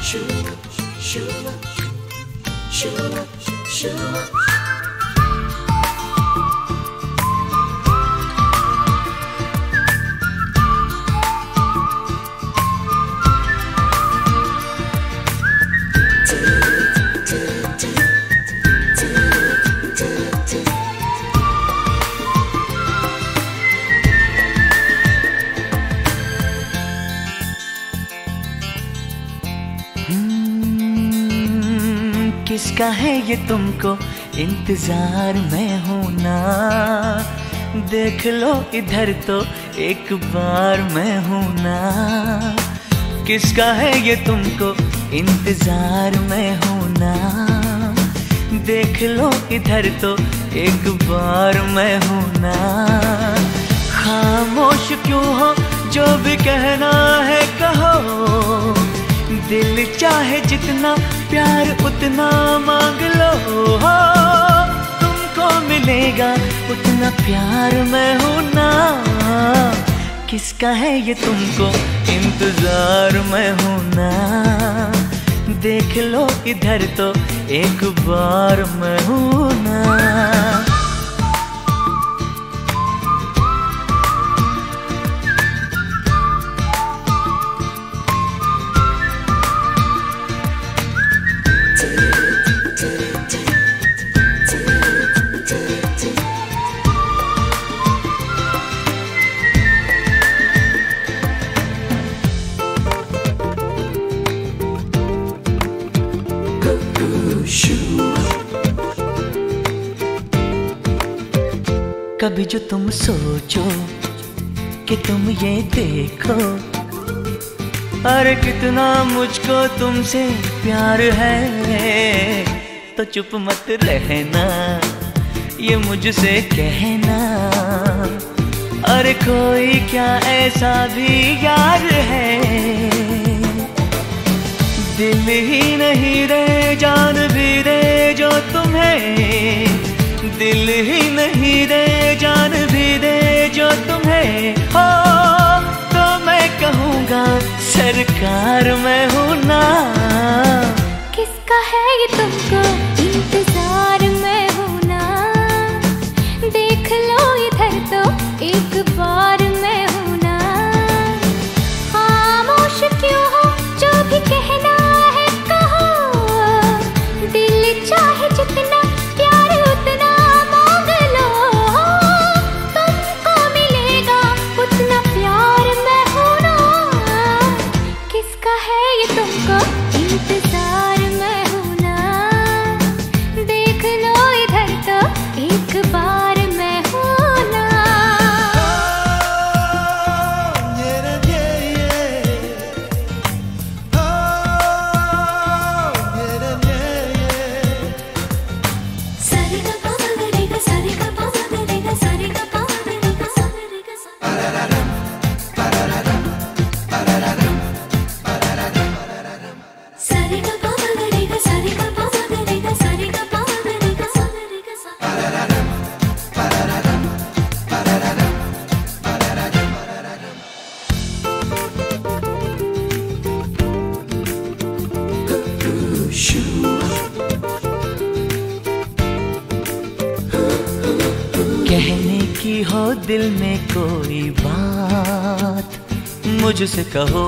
Shoo up, shoo up, shoo up. किसका है ये तुमको इंतज़ार? में हूँ ना। देख लो इधर तो एक बार मैं हूँ ना। किसका है ये तुमको इंतज़ार? में हूँ ना। देख लो इधर तो एक बार मैं हूँ ना। खामोश क्यों हो? जो भी कहना है कहो। दिल चाहे जितना प्यार, उतना मांग लो। हो, तुमको मिलेगा, उतना प्यार मैं हूँ ना। किसका है ये तुमको इंतज़ार मैं हूँ ना। देख लो, इधर तो एक बार मैं हूँ ना। कभी जो तुम सोचो कि तुम ये देखो, अरे कितना मुझको तुमसे प्यार है। तो चुप मत रहना, ये मुझसे कहना। अरे कोई क्या ऐसा भी यार है? दिल ही नहीं रे, जान भी रे जो तुम्हें। दिल ही नहीं रे, जान भी दे जो तुम्हें। हो तो मैं कहूँगा, सरकार मैं हूँ ना। किसका है ये तुमको? कहने की हो दिल में कोई बात, मुझसे कहो।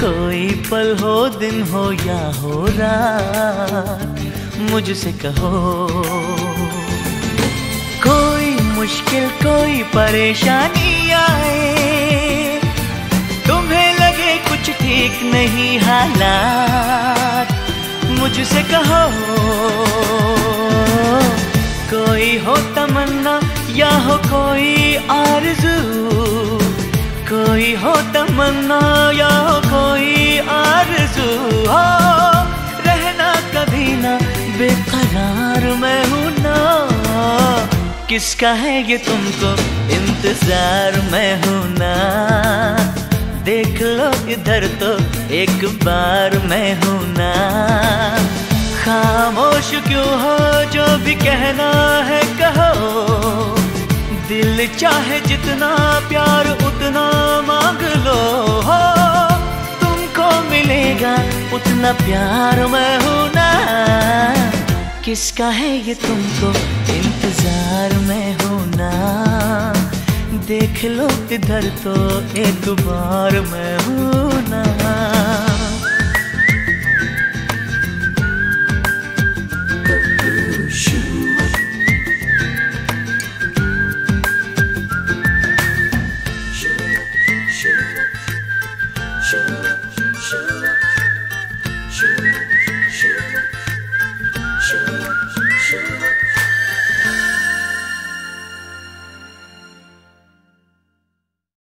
कोई पल हो, दिन हो या हो रात, मुझसे कहो। कोई मुश्किल, कोई परेशानी आए, तुम्हें लगे कुछ ठीक नहीं हालात, मुझसे कहो। कोई हो तमन्ना या हो कोई आरज़ू। कोई हो तमन्ना या हो कोई आरज़ू। हो, रहना कभी ना, बेकरार मैं हूँ ना। किसका है ये तुमको इंतज़ार मैं हूँ ना। देख लो इधर तो एक बार मैं हूँ ना। खामोश क्यों हो? जो भी कहना है कहो। दिल चाहे जितना प्यार, उतना मांग लो। हो, तुमको मिलेगा उतना प्यार, मैं हूँ ना। किसका है ये तुमको इंतज़ार, में हूँ ना। देख लो इधर तो एक बार, मैं हूँ ना।